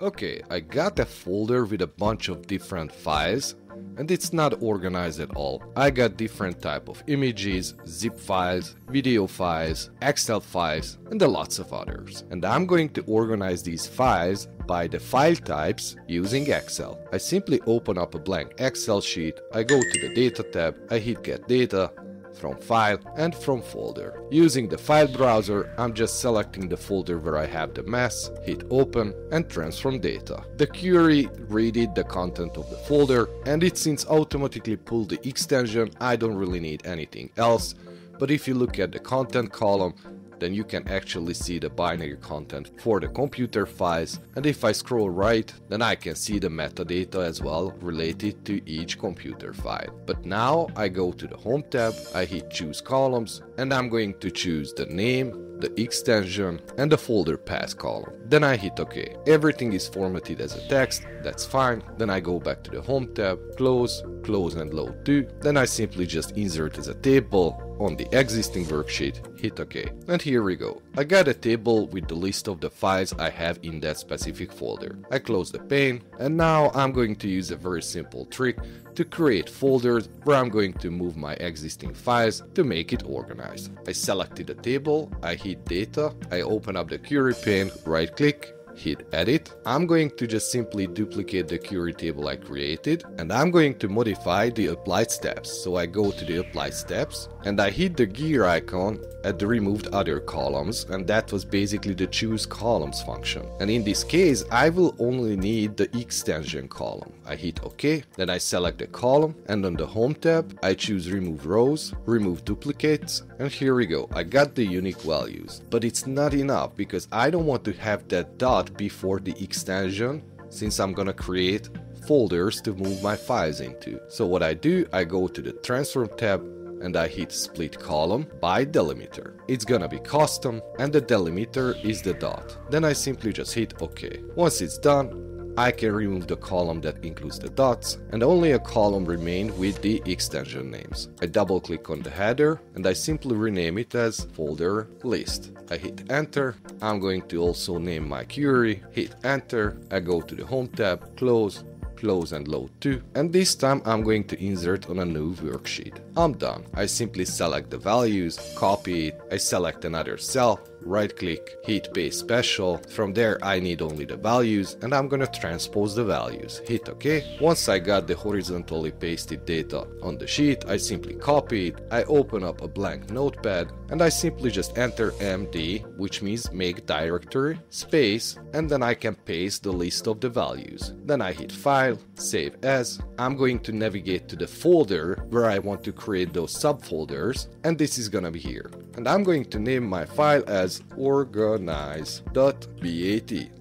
Okay, I got a folder with a bunch of different files and it's not organized at all. I got different type of images, zip files, video files, Excel files, and lots of others. And I'm going to organize these files by the file types using Excel. I simply open up a blank Excel sheet, I go to the data tab, I hit get data, from file and from folder. Using the file browser, I'm just selecting the folder where I have the mess, hit open and transform data. The query readed the content of the folder and it since automatically pulled the extension, I don't really need anything else. But if you look at the content column, then you can actually see the binary content for the computer files and if I scroll right then I can see the metadata as well related to each computer file. But now I go to the home tab, I hit choose columns and I'm going to choose the name, the extension and the folder path column. Then I hit OK. Everything is formatted as a text, that's fine. Then I go back to the home tab, close, close and load to. Then I simply just insert as a table on the existing worksheet, hit OK. And here we go. I got a table with the list of the files I have in that specific folder. I close the pane and now I'm going to use a very simple trick to create folders where I'm going to move my existing files to make it organized. I selected the table, I hit data, I open up the query pane, right click, hit edit. I'm going to just simply duplicate the query table I created and I'm going to modify the applied steps. So I go to the applied steps and I hit the gear icon at the removed other columns and that was basically the choose columns function. And in this case I will only need the extension column. I hit OK, then I select the column and on the home tab I choose remove rows, remove duplicates and here we go. I got the unique values. But it's not enough because I don't want to have that dot before the extension since I'm gonna create folders to move my files into. So what I do, I go to the transform tab and I hit split column by delimiter. It's gonna be custom and the delimiter is the dot. Then I simply just hit OK. Once it's done, I can remove the column that includes the dots and only a column remain with the extension names. I double click on the header and I simply rename it as folder list. I hit enter, I'm going to also name my query, hit enter, I go to the home tab, close, close and load to and this time I'm going to insert on a new worksheet. I'm done. I simply select the values, copy it, I select another cell, right click, hit paste special, from there I need only the values and I'm gonna transpose the values, hit ok. Once I got the horizontally pasted data on the sheet, I simply copy it, I open up a blank notepad and I simply just enter md, which means make directory, space, and then I can paste the list of the values. Then I hit file, save as, I'm going to navigate to the folder where I want to create those subfolders and this is gonna be here. And I'm going to name my file as organize.bat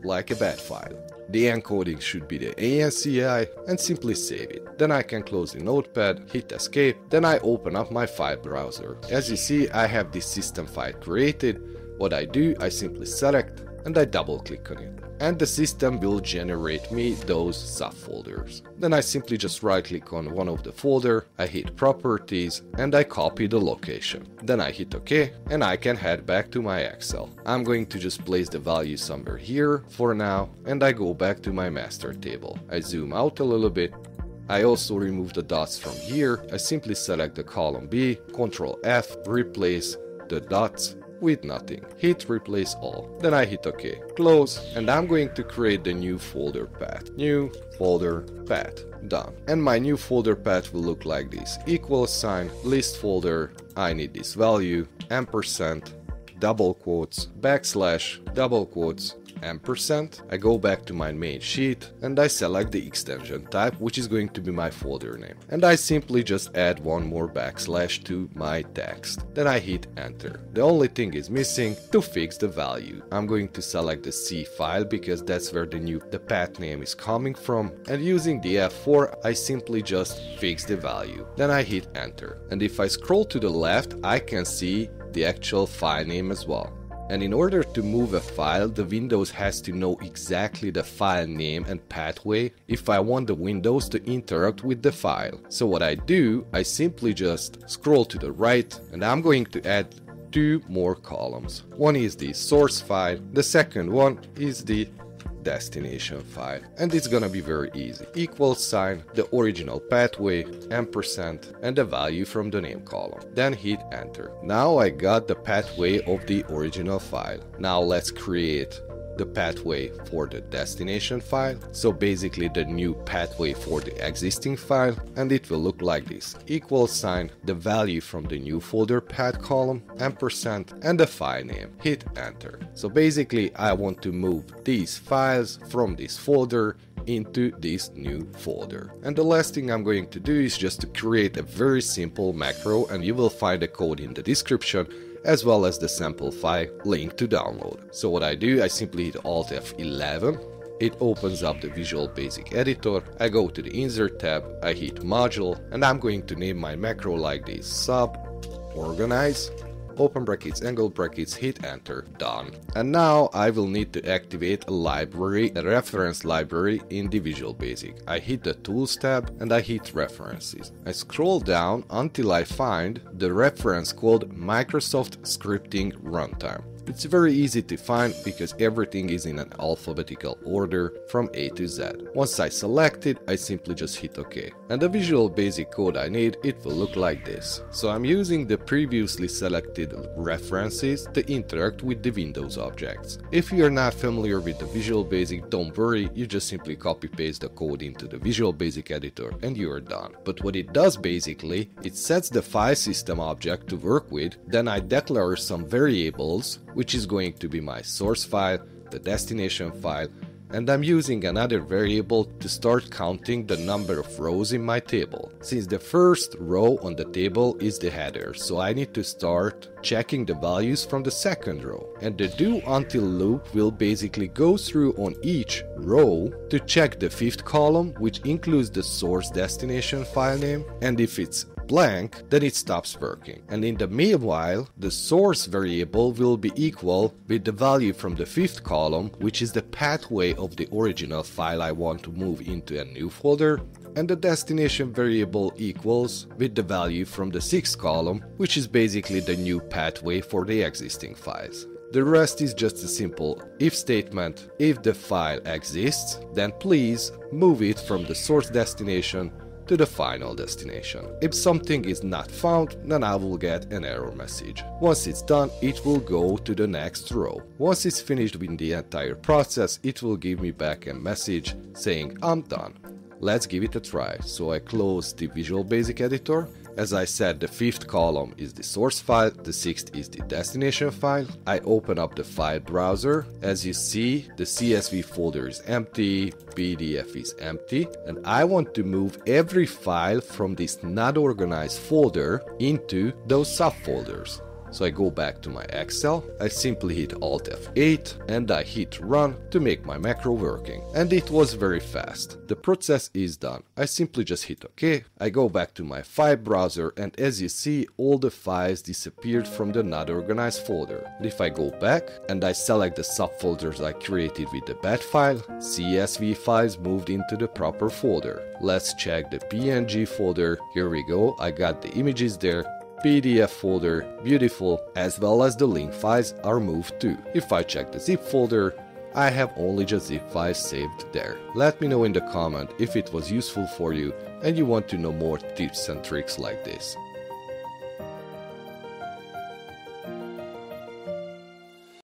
like a bat file. The encoding should be the ANSI and simply save it. Then I can close the notepad, hit escape, then I open up my file browser. As you see I have this system file created. What I do, I simply select and I double click on it and the system will generate me those subfolders. Then I simply just right click on one of the folder, I hit properties and I copy the location. Then I hit OK and I can head back to my Excel. I'm going to just place the value somewhere here for now and I go back to my master table. I zoom out a little bit I also remove the dots from here. I simply select the column B, Ctrl F, replace the dots with nothing. Hit replace all. Then I hit OK. Close and I'm going to create the new folder path. New folder path. Done. And my new folder path will look like this. Equal sign, list folder, I need this value, ampersand, double quotes, backslash, double quotes, ampersand, I go back to my main sheet and I select the extension type which is going to be my folder name. And I simply just add one more backslash to my text. Then I hit enter. The only thing is missing to fix the value. I'm going to select the C file because that's where the new the path name is coming from and using the F4 I simply just fix the value. Then I hit enter. And if I scroll to the left I can see the actual file name as well. And in order to move a file, the Windows has to know exactly the file name and pathway if I want the Windows to interact with the file. So what I do, I simply just scroll to the right and I'm going to add two more columns. One is the source file, the second one is the destination file. And it's gonna be very easy. Equal sign, the original pathway, ampersand, and the value from the name column. Then hit enter. Now I got the pathway of the original file. Now let's create the pathway for the destination file, so basically the new pathway for the existing file, and it will look like this. Equal sign, the value from the new folder path column, ampersand, and the file name. Hit enter. So basically I want to move these files from this folder into this new folder. And the last thing I'm going to do is just to create a very simple macro and you will find the code in the description as well as the sample file link to download. So what I do, I simply hit Alt F11 it opens up the Visual Basic editor, I go to the Insert tab, I hit Module, and I'm going to name my macro like this, sub, organize, open brackets, angle brackets, hit enter, done. And now I will need to activate a library, a reference library in the Visual Basic. I hit the Tools tab and I hit References. I scroll down until I find the reference called Microsoft Scripting Runtime. It's very easy to find because everything is in an alphabetical order from A to Z. Once I select it, I simply just hit OK. And the Visual Basic code I need, it will look like this. So I'm using the previously selected references to interact with the Windows objects. If you're not familiar with the Visual Basic, don't worry, you just simply copy paste the code into the Visual Basic editor and you're done. But what it does basically, it sets the file system object to work with, then I declare some variables which is going to be my source file, the destination file, and I'm using another variable to start counting the number of rows in my table. Since the first row on the table is the header, so I need to start checking the values from the second row. And the do until loop will basically go through on each row to check the fifth column, which includes the source destination file name, and if it's blank, then it stops working. And in the meanwhile, the source variable will be equal with the value from the fifth column, which is the pathway of the original file I want to move into a new folder, and the destination variable equals with the value from the sixth column, which is basically the new pathway for the existing files. The rest is just a simple if statement. If the file exists, then please move it from the source destination to the final destination. If something is not found, then I will get an error message. Once it's done, it will go to the next row. Once it's finished with the entire process, it will give me back a message saying I'm done. Let's give it a try. So I close the Visual Basic Editor as I said, the fifth column is the source file, the sixth is the destination file. I open up the file browser. As you see, the CSV folder is empty, PDF is empty, and I want to move every file from this not organized folder into those subfolders. So I go back to my Excel, I simply hit Alt F8 and I hit run to make my macro working. And it was very fast. The process is done. I simply just hit OK. I go back to my file browser and as you see all the files disappeared from the not organized folder. And if I go back and I select the subfolders I created with the bat file, CSV files moved into the proper folder. Let's check the PNG folder. Here we go. I got the images there PDF folder, beautiful, as well as the link files are moved too. If I check the zip folder, I have only just zip files saved there. Let me know in the comment if it was useful for you and you want to know more tips and tricks like this.